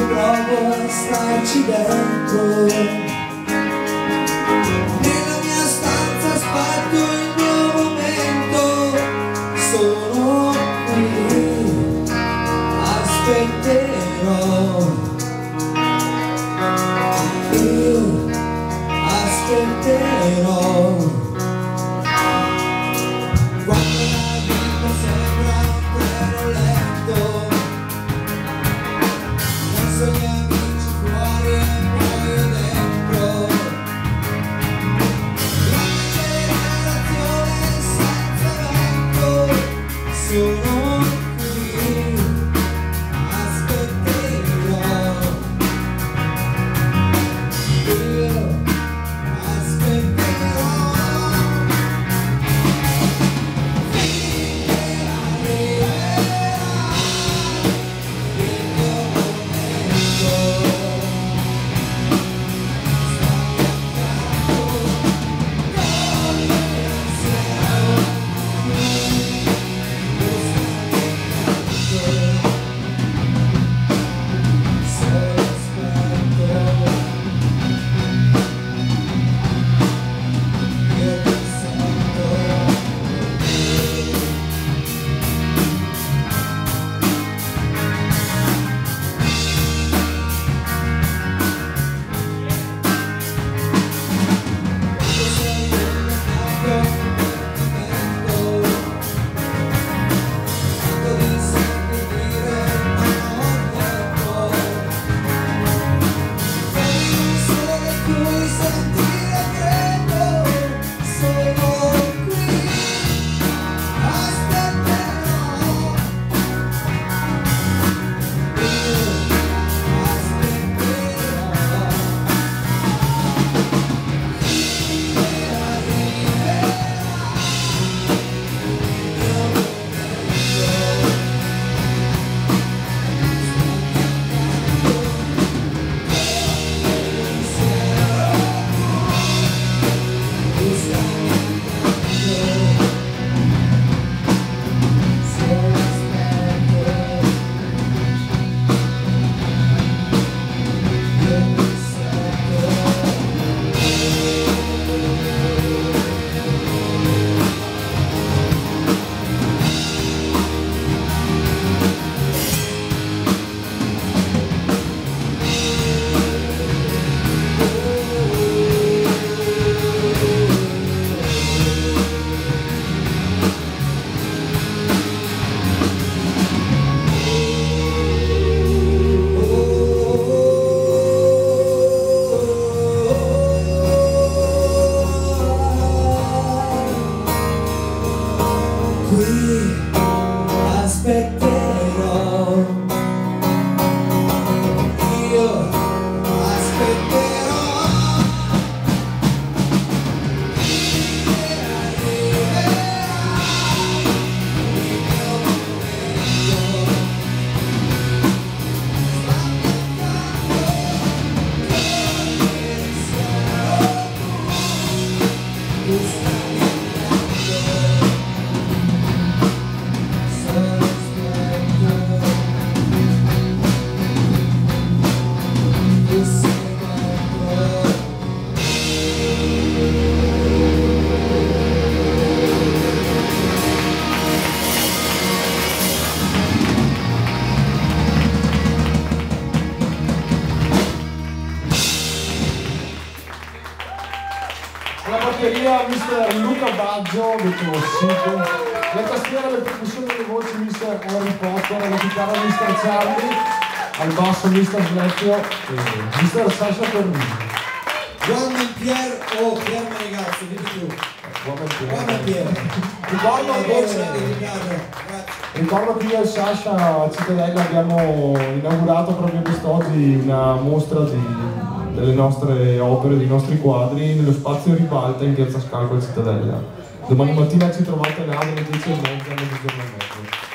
logo está te dando. A starci dentro batteria mister Luca Baggio, detto Sico, la tastiera, le percussioni e le voci mister Harry Potter, la chitarra mister Charlie, al basso mister Svecchio e mister Sasha Perrini. Buon Pier o Pier Manigazzo, dimmi tu. Buon Pier. Ricordo invece, ricordo che io e Sasha a Cittadella abbiamo inaugurato proprio quest'oggi una mostra di delle nostre opere, dei nostri quadri nello spazio Ribalta in piazza Scalco a Cittadella. Domani mattina ci trovate là alle 10 e mezza, alle 10 e mezza.